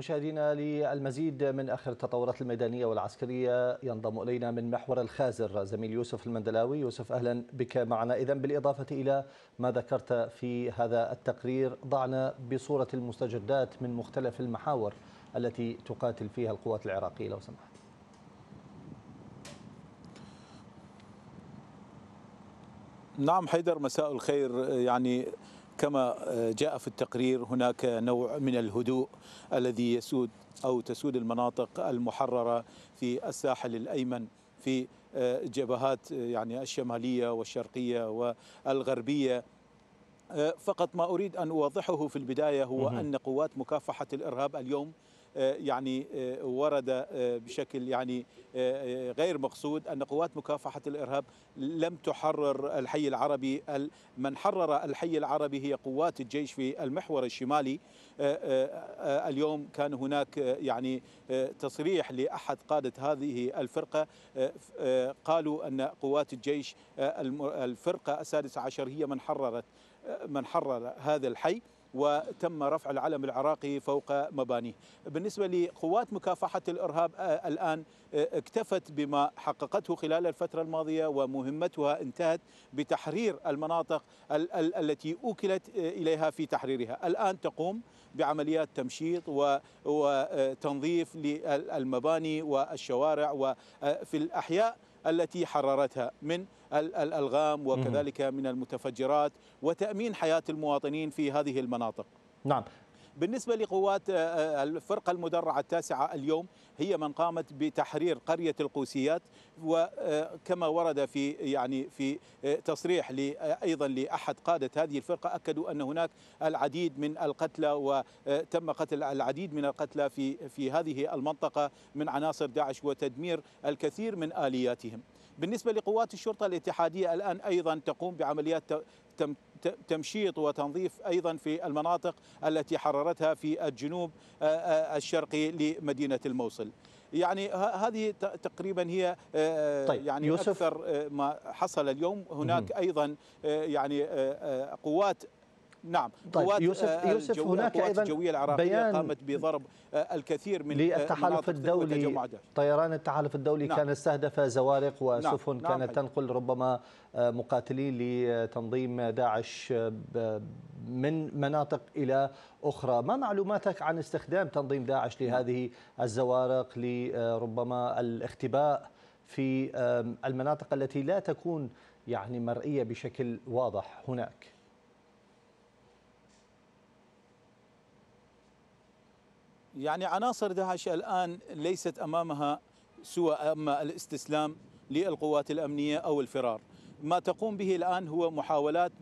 مشاهدينا للمزيد من آخر التطورات الميدانية والعسكرية ينضم إلينا من محور الخازر زميل يوسف المندلاوي، يوسف أهلا بك معنا، اذا بالإضافة إلى ما ذكرت في هذا التقرير ضعنا بصورة المستجدات من مختلف المحاور التي تقاتل فيها القوات العراقية. لو سمحت. نعم حيدر مساء الخير. يعني كما جاء في التقرير هناك نوع من الهدوء الذي يسود أو تسود المناطق المحررة في الساحل الأيمن في جبهات يعني الشمالية والشرقية والغربية. فقط ما أريد أن أوضحه في البداية هو أن قوات مكافحة الإرهاب اليوم يعني ورد بشكل يعني غير مقصود أن قوات مكافحة الإرهاب لم تحرر الحي العربي. من حرر الحي العربي هي قوات الجيش في المحور الشمالي. اليوم كان هناك يعني تصريح لأحد قادة هذه الفرقة. قالوا أن قوات الجيش الفرقة السادسه عشر هي من حررت من حرر هذا الحي. وتم رفع العلم العراقي فوق مبانيه. بالنسبة لقوات مكافحة الإرهاب الآن اكتفت بما حققته خلال الفترة الماضية ومهمتها انتهت بتحرير المناطق التي أوكلت إليها في تحريرها. الآن تقوم بعمليات تمشيط وتنظيف للمباني والشوارع وفي الأحياء. التي حررتها من الالغام وكذلك من المتفجرات وتأمين حياة المواطنين في هذه المناطق. نعم. بالنسبة لقوات الفرقة المدرعة التاسعة اليوم هي من قامت بتحرير قرية القوسيات وكما ورد في يعني في تصريح أيضا لأحد قادة هذه الفرقة أكدوا أن هناك العديد من القتلى وتم قتل العديد من القتلى في في هذه المنطقة من عناصر داعش وتدمير الكثير من آلياتهم. بالنسبة لقوات الشرطة الاتحادية الآن أيضا تقوم بعمليات تمشيط وتنظيف أيضا في المناطق التي حررتها في الجنوب الشرقي لمدينة الموصل. يعني هذه تقريبا هي طيب يعني يوسف؟ أكثر ما حصل اليوم. هناك أيضا يعني قوات نعم طيب قوات يوسف يوسف الجو هناك أيضا الجوية العراقية بيان قامت بضرب الكثير من للتحالف الدولي طيران التحالف الدولي نعم. كان استهدف زوارق وسفن نعم. كانت نعم. تنقل ربما مقاتلين لتنظيم داعش من مناطق إلى أخرى، ما معلوماتك عن استخدام تنظيم داعش لهذه الزوارق لربما الاختباء في المناطق التي لا تكون يعني مرئية بشكل واضح هناك؟ يعني عناصر داعش الآن ليست أمامها سوى أما الاستسلام للقوات الأمنية أو الفرار. ما تقوم به الآن هو محاولات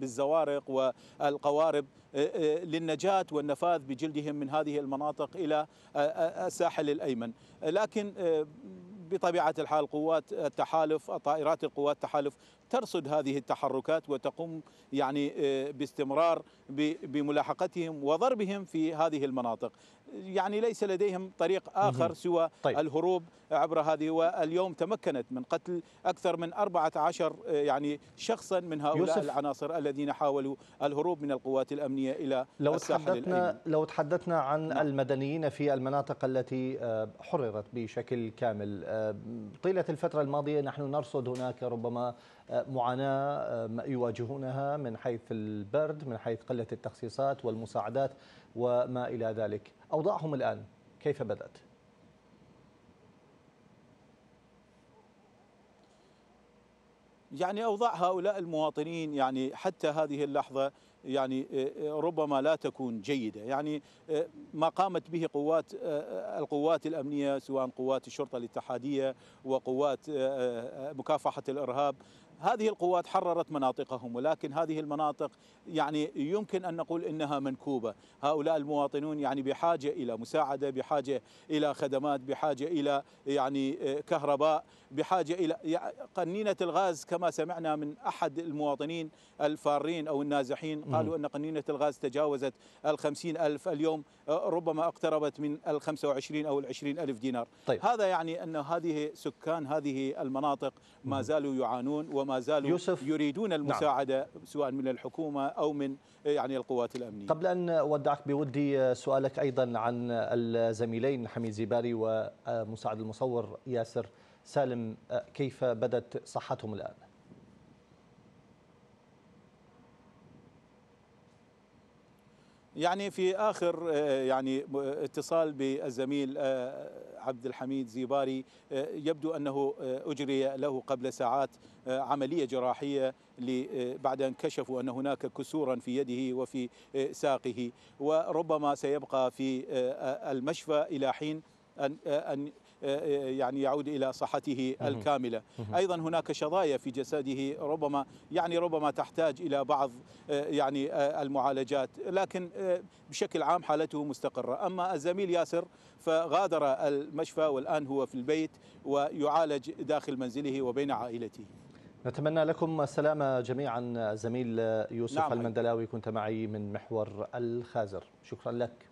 بالزوارق والقوارب للنجاة والنفاذ بجلدهم من هذه المناطق إلى الساحل الأيمن. لكن بطبيعة الحال قوات التحالف طائرات القوات التحالف ترصد هذه التحركات وتقوم يعني باستمرار بملاحقتهم وضربهم في هذه المناطق. يعني ليس لديهم طريق آخر سوى طيب. الهروب عبر هذه واليوم تمكنت من قتل أكثر من 14 يعني شخصا من هؤلاء يوسف العناصر الذين حاولوا الهروب من القوات الأمنية إلى لو الساحل تحدثنا الأيمن. لو تحدثنا عن نعم. المدنيين في المناطق التي حررت بشكل كامل طيلة الفترة الماضية نحن نرصد هناك ربما معاناة يواجهونها من حيث البرد من حيث قلة التخصيصات والمساعدات وما إلى ذلك أوضاعهم الآن كيف بدأت؟ يعني أوضاع هؤلاء المواطنين يعني حتى هذه اللحظة يعني ربما لا تكون جيدة. يعني ما قامت به قوات القوات الأمنية سواء قوات الشرطة الاتحادية وقوات مكافحة الإرهاب هذه القوات حررت مناطقهم ولكن هذه المناطق يعني يمكن أن نقول إنها منكوبة، هؤلاء المواطنون يعني بحاجة إلى مساعدة، بحاجة إلى خدمات، بحاجة إلى يعني كهرباء، بحاجة إلى قنينة الغاز كما سمعنا من أحد المواطنين الفارين أو النازحين. قالوا أن قنينة الغاز تجاوزت ال ألف اليوم ربما اقتربت من ال 25 أو ال 20 ألف دينار. طيب. هذا يعني أن هذه سكان هذه المناطق ما زالوا يعانون وما زالوا يوسف يريدون المساعدة نعم. سواء من الحكومة أو من يعني القوات الأمنية قبل أن أودعك بودي سؤالك أيضا عن الزميلين حميد زيباري ومساعد المصور ياسر سالم كيف بدت صحتهم الآن؟ يعني في آخر يعني اتصال بالزميل عبد الحميد زيباري يبدو أنه أجري له قبل ساعات عملية جراحية بعد أن كشفوا أن هناك كسورا في يده وفي ساقه. وربما سيبقى في المشفى إلى حين أن أن يعني يعود إلى صحته الكاملة. أيضا هناك شظايا في جسده ربما يعني ربما تحتاج إلى بعض يعني المعالجات لكن بشكل عام حالته مستقرة. أما الزميل ياسر فغادر المشفى والآن هو في البيت ويعالج داخل منزله وبين عائلته. نتمنى لكم السلامة جميعا زميل يوسف نعم. المندلاوي كنت معي من محور الخازر. شكرا لك.